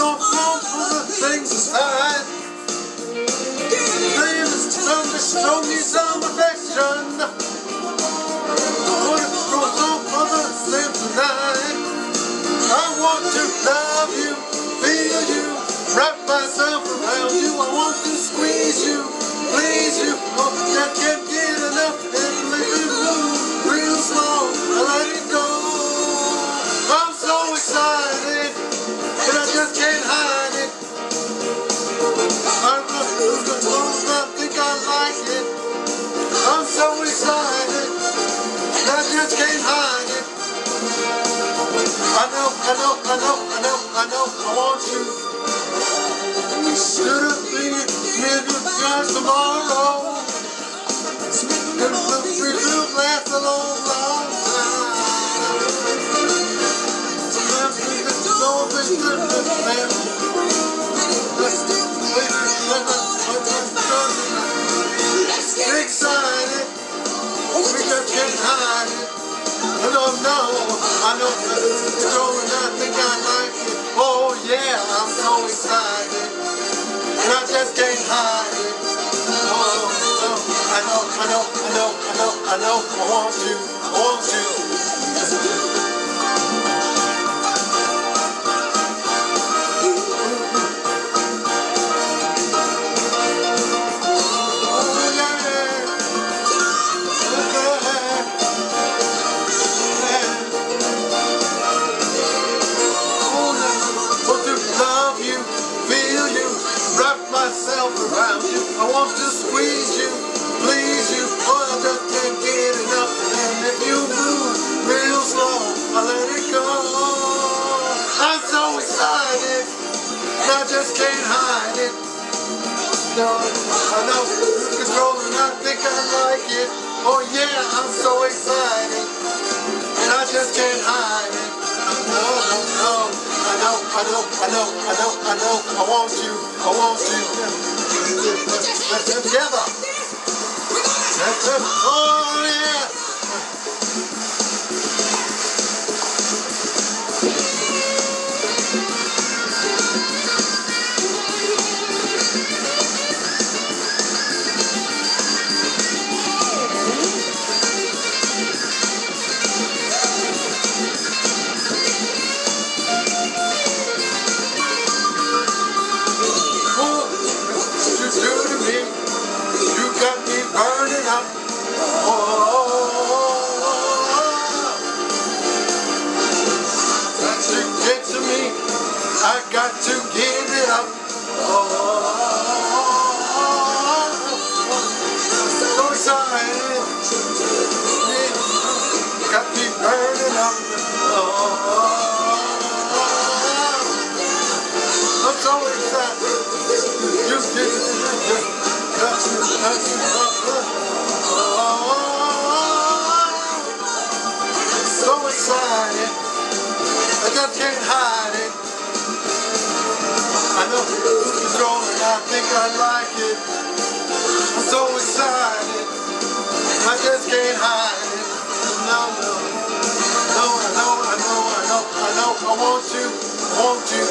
don't want all the things aside. They must come to show me some affection. What if goes on for the same tonight? I want to love you, feel you, wrap myself around you. I want to squeeze you, please you. Oh, I can't get enough. Just can't hide it. I'm think I like it. I'm so excited, I just can't hide it. I know, I know, I know, I know, I know, I want you. Should have been tomorrow. And we will last a I know. Oh yeah, I'm so excited, and I just. Oh, I know, I know, I know, I know, I know, I want you, I want you. Wrap myself around you. I want to squeeze you, please you. Oh, I just can't get enough. And if you move real slow, I let it go. I'm so excited, I just can't hide it. No, I know control and I think I like it. Oh yeah, I'm so excited, and I just can't hide it. I know, I know, I know, I know, I want you, I want you. Let's get together. Let's go. Oh got to give it up. Oh, excited. Got me burning up. Oh, I'm so excited. You did it. Touch me, touch me, oh. I just can't hide it. I think I like it. I'm so excited. I just can't hide it. No, no. No, I know, I know. I want you, I want you.